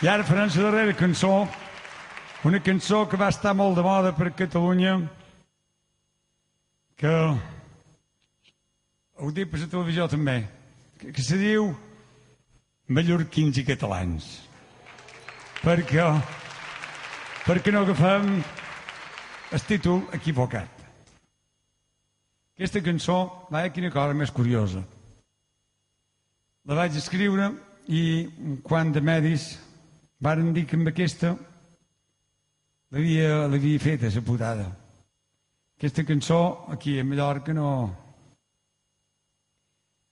I ara farem la darrera cançó, una cançó que va estar molt de moda per Catalunya, que ho dic per la televisió també, que, que se diu Mallorquins i Catalans. Perquè, perquè no agafem el títol equivocat. Aquesta cançó, va, quina cosa més curiosa. La vaig escriure i quan de medis varen dir que amb aquesta l'havia fet a la putada. Aquesta cançó aquí a Mallorca no...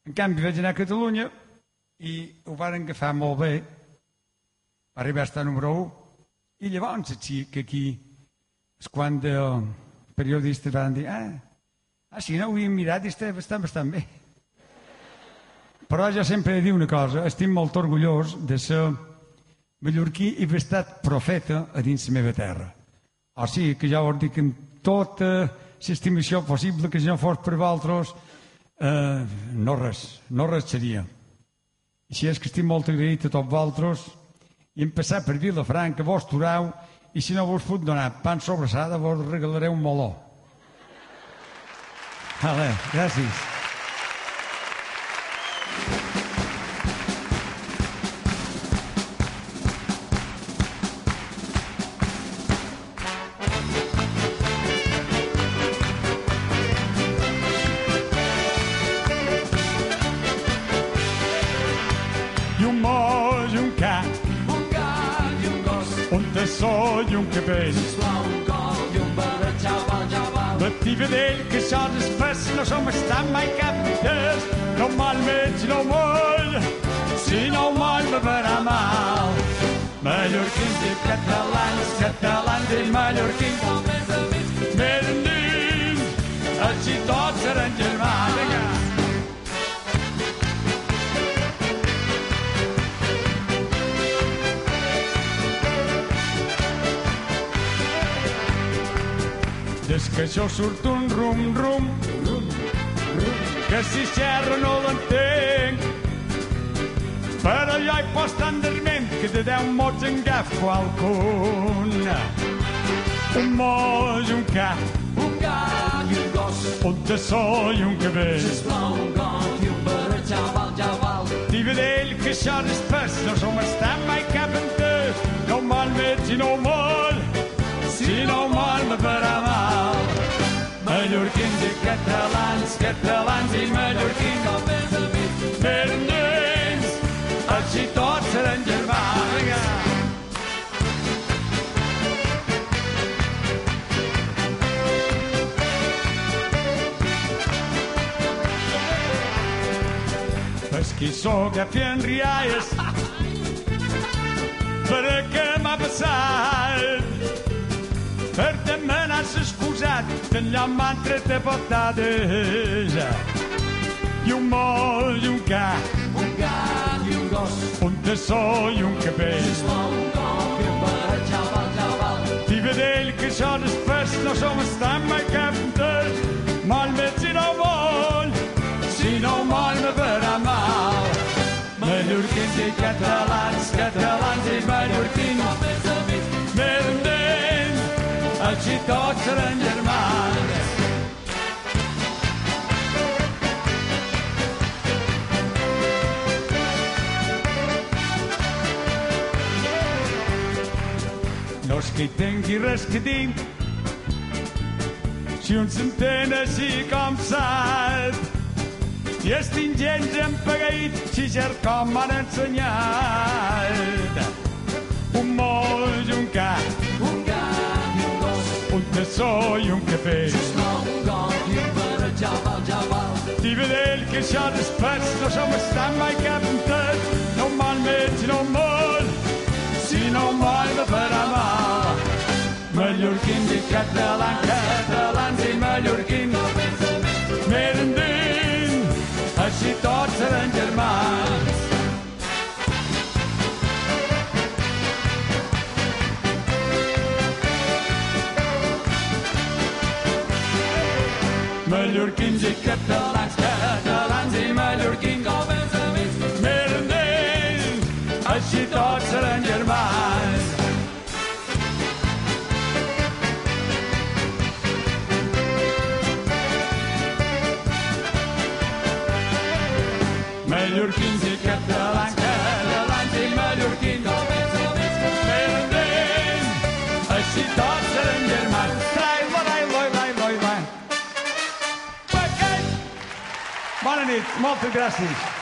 En canvi vaig anar a Catalunya i ho varen agafar molt bé. Va arribar a estar número 1 i llavors sí, que aquí és quan de periodistes van dir ah, ah sí, no ho havíem mirat i està bastant, bastant bé. Però jo sempre he dit una cosa, estic molt orgullós de ser mallorquí i he estat profeta a dins la meva terra. O sigui que ja vos dic amb tota l'estimació possible que si no fos per vosaltres, eh, no res, no res seria. Així és que estic molt agraït a tots vosaltres i hem passat per Vilafranca, vos turau, i si no vos puc donar pan sobrassada, vos regalaré un meló. Vale, gràcies. Pell. Sisplau, un cop i un barret, xaval, xaval. L'activa d'ell, que això després no som estan mai cap des. No mal veig, no moll, si no moll me farà mal. Mallorquins i catalans, catalans i mallorquins, Des que això surt un rum, rum, que si xerra no l'entenc. Però jo hi poso tant d'arment que de deu mots en agafo qualcun. Un moll, un cap, un gat i un gos. un tassó i un cabell. Sisplau, un cop i un barret, xaval, xaval. D'ell que això després no som estat mai cap entès. No mal veig i no mal, si no mal me farà mal. Mallorquins i catalans, catalans i mallorquins, Com més amics, Bernens, així tots seran germans. Vinga. Pesquissó que fent rialles per a què m'ha passat per demanar excusat que allà m'han tret de botades i un moll i un cap. Un gat i un gos. un tassó i un cabell Sisplau, un cop i un barret, xaval, xaval. Diu d'ell que això després no som estan mai cap entès mal veig si no vol si no vol me farà mal. Mallorquins i catalans catalans i mallorquins així tots seran germans. No és que hi tingui res que dir, si un s'entén així com sap, i estic gens empagueit si ger com m'han ensenyat. Un moll i un cap, i un cafè. Sisplau, un cop i un barret, xaval, xaval. Diu d'ell que això després no som estat mai cap entès. No mal veig, no molt, si no mal me farà mal. Mallorquins i catalans, catalans i mallorquins, Mallorquin, j'ai catalans, catalans i mallorquin com els amics merdes, així tots seran germans. Mallorquins i catalans, catalans i mallorquins com els amics merdes, així tots Leonid, muchas gracias.